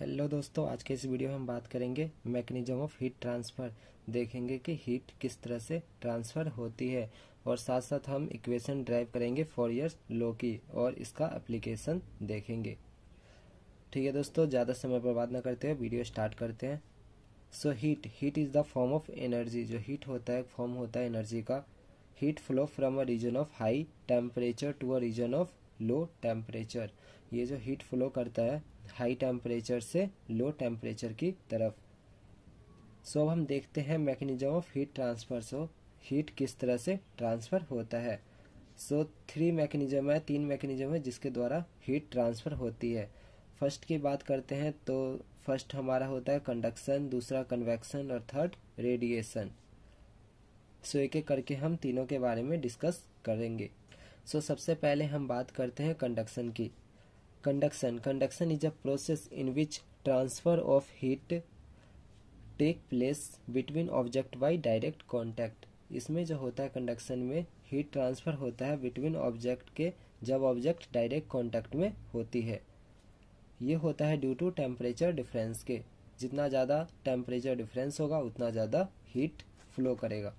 Hello दोस्तों, आज के इस वीडियो में हम बात करेंगे मैकेनिज्म ऑफ़ हीट ट्रांसफ़र देखेंगे कि हीट किस तरह से ट्रांसफ़र होती है और साथ साथ हम इक्वेशन ड्राइव करेंगे फोरियर लो की और इसका एप्लीकेशन देखेंगे। ठीक है दोस्तों, ज़्यादा समय बर्बाद ना करते हुए वीडियो स्टार्ट करते हैं। So heat heat is the form of energy जो हीट होता है फॉर्म होता है एनर्जी का। Heat flow from a region of high temperature to a region of low temperature ये जो हीट फ्लो करता है हाई टेम्परेचर से लो टेम्परेचर की तरफ़। सो अब हम देखते हैं mechanism of heat transfer so heat किस तरह से ट्रांसफ़र होता है? सो थ्री मैकेनिज्म है, तीन मैकेनिज्म है जिसके द्वारा हीट ट्रांसफ़र होती है। फ़र्स्ट की बात करते हैं तो फ़र्स्ट हमारा होता है कंडक्शन दूसरा कन्वेक्शन और थर्ड रेडिएशन सो एक एक करके हम तीनों के बारे में डिस्कस करेंगे। सो सबसे पहले हम बात करते हैं कंडक्शन की। Conduction. Conduction is a process in which transfer of heat take place between object by direct contact. इसमें जो होता है कंडक्शन में हीट ट्रांसफ़र होता है बिटवीन ऑब्जेक्ट के, जब ऑब्जेक्ट डायरेक्ट कांटेक्ट में होती है। ये होता है ड्यू टू टेम्परेचर डिफरेंस के। जितना ज़्यादा टेम्परेचर डिफरेंस होगा, उतना ज़्यादा हीट फ्लो करेगा।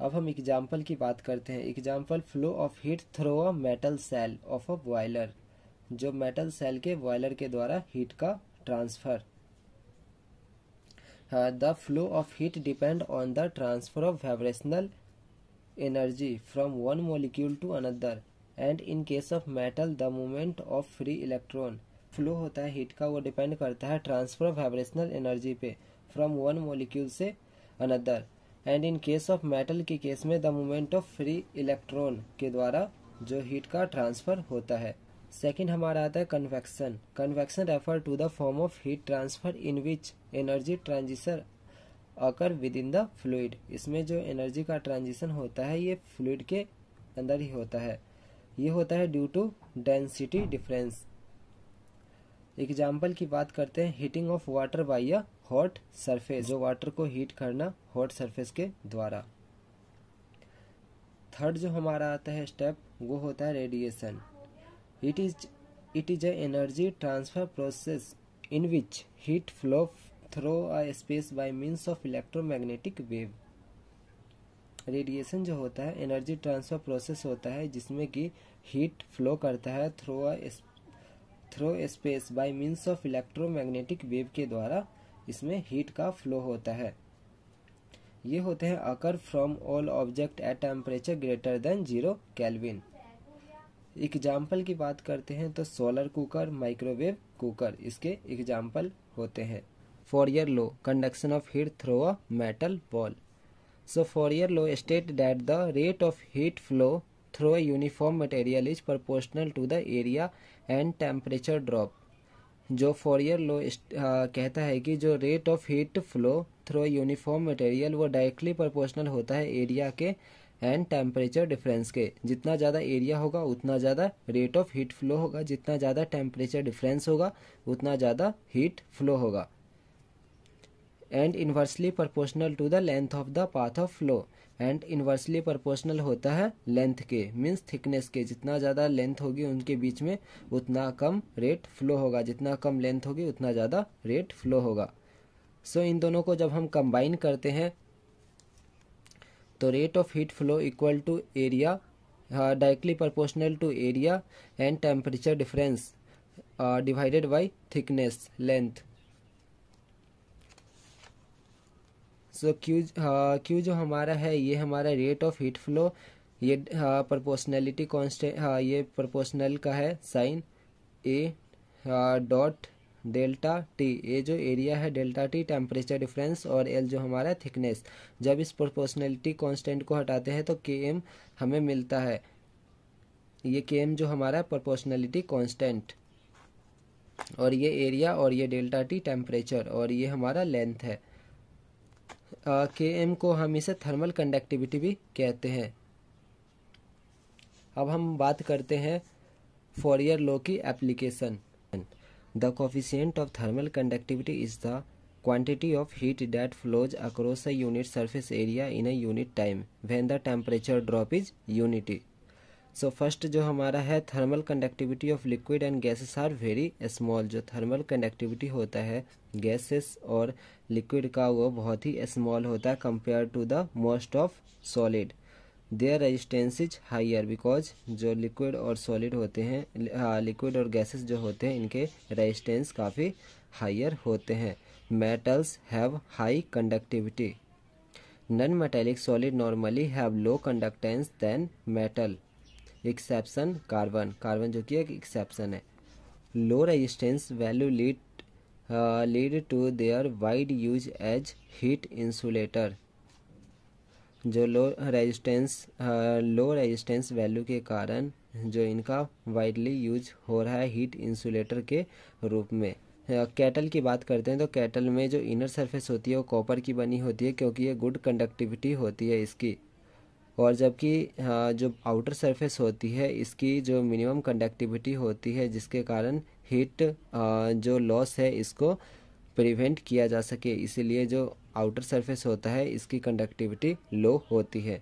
अब हम एग्ज़ाम्पल की बात करते हैं। Example flow of heat through a metal shell of a boiler जो मेटल सेल के बॉयलर के द्वारा हीट का transfer the flow of heat depend on the transfer of vibrational energy from one molecule to another and in case of metal the movement of free electron flow होता है heat का, वो depend करता है transfer of vibrational energy पे from one molecule से another and in case of metal के case में the movement of free electron के द्वारा जो हीट का ट्रांसफ़र होता है। सेकेंड हमारा आता है convection convection refer to the form of heat transfer in which energy transition occur within the fluid इसमें जो एनर्जी का ट्रांजिशन होता है, ये फ्लूड के अंदर ही होता है। ये होता है due to density difference example की बात करते हैं heating of water by a hot surface जो वाटर को हीट करना हॉट सरफेस के द्वारा। थर्ड जो हमारा आता है स्टेप वो होता है radiation it is it is energy transfer process in which heat flow through a space by means of electromagnetic wave radiation जो होता है एनर्जी ट्रांसफ़र प्रोसेस होता है, जिसमें कि हीट फ्लो करता है through a through space by means of electromagnetic wave के द्वारा इसमें हीट का फ्लो होता है। ये होते हैं occur from all object at temperature greater than zero kelvin example की बात करते हैं तो सोलर कुकर माइक्रोवेव कुकर इसके एग्ज़ाम्पल होते हैं। Fourier law conduction of heat through a metal ball so Fourier law state that the rate of heat flow through a uniform material is proportional to the area and temperature drop जो Fourier law कहता है कि जो rate of heat flow through uniform material वो directly proportional होता है area के and temperature difference के। जितना ज़्यादा एरिया होगा, उतना ज़्यादा रेट ऑफ़ हीट फ्लो होगा। जितना ज़्यादा टेम्परेचर डिफरेंस होगा, उतना ज़्यादा हीट फ्लो होगा। And inversely proportional to the length of the path of flow and inversely proportional होता है लेंथ के मीन्स थिकनेस के। जितना ज़्यादा लेंथ होगी उनके बीच में उतना कम रेट फ्लो होगा। जितना कम लेंथ होगी उतना ज़्यादा रेट फ्लो होगा। सो so, इन दोनों को जब हम कंबाइन करते हैं तो rate of heat flow equal to area directly proportional to area and temperature difference divided by thickness length so Q Q जो हमारा है, ये हमारा रेट ऑफ़ हीट फ्लो ये प्रोपोर्शनलिटी कॉन्स्टेंट हाँ ये प्रोपोर्शनल का है sign A dot delta T ये जो एरिया है डेल्टा टी टेम्परेचर डिफरेंस और एल जो हमारा थिकनेस जब इस प्रोपोर्शनलिटी कांस्टेंट को हटाते हैं तो के एम हमें मिलता है। ये के एम जो हमारा प्रोपोर्शनलिटी कांस्टेंट और ये एरिया और ये डेल्टा टी टेम्परेचर और ये हमारा लेंथ है। के एम को हम इसे थर्मल कंडक्टिविटी भी कहते हैं। अब हम बात करते हैं फॉरियर लो की application the coefficient of thermal conductivity is the quantity of heat that flows across a unit surface area in a unit time when the temperature drop is unity so first जो हमारा है thermal conductivity of liquid and gases are very small जो thermal conductivity होता है gases और liquid का वो बहुत ही स्मॉल होता है compare to the most of solid their resistance is higher because जो लिक्विड और सॉलिड होते हैं लिक्विड और गैसेस जो होते हैं, इनके रेजिस्टेंस काफ़ी हाइयर होते हैं. Metals have high conductivity non metallic solid normally have low conductance than metal exception carbon carbon जो कि एक एक्सेप्शन है। Low resistance value lead lead to their wide use as heat insulator जो low resistance low resistance value के कारण जो इनका widely use हो रहा है हीट इंसुलेटर के रूप में। कैटल की बात करते हैं तो कैटल में जो इनर सरफेस होती है वो कॉपर की बनी होती है क्योंकि ये गुड कंडक्टिविटी होती है इसकी। और जबकि जो आउटर सरफेस होती है, इसकी जो मिनिमम कंडक्टिविटी होती है, जिसके कारण हीट जो लॉस है, इसको प्रिवेंट किया जा सके। इसीलिए जो आउटर सरफेस होता है, इसकी कंडक्टिविटी लो होती है।